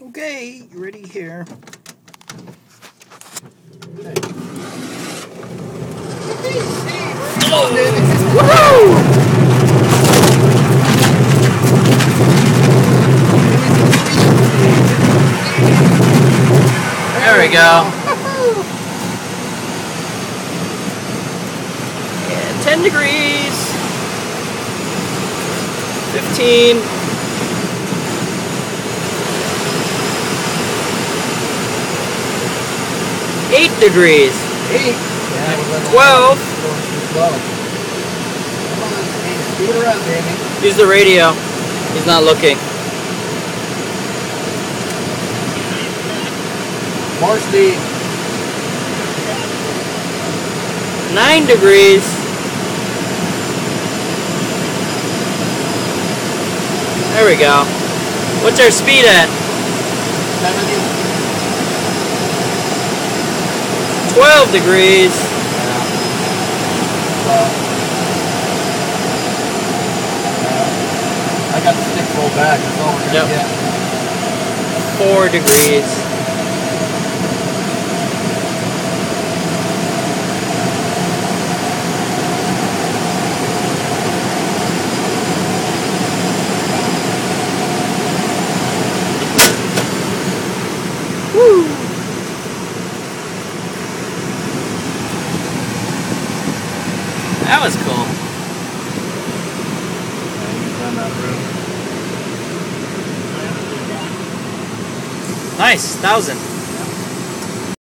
Okay, you ready here? There we go. Yeah, 10 degrees. 15. 8 degrees. 8? Yeah, 12. 12. Use the radio. He's not looking. Mostly 9 degrees. There we go. What's our speed at? 70. 12 degrees. Yeah. Twelve. Yeah. I got the stick pulled back. That's all we're gonna Yep. get. 4 degrees. That was cool. Nice, thousand.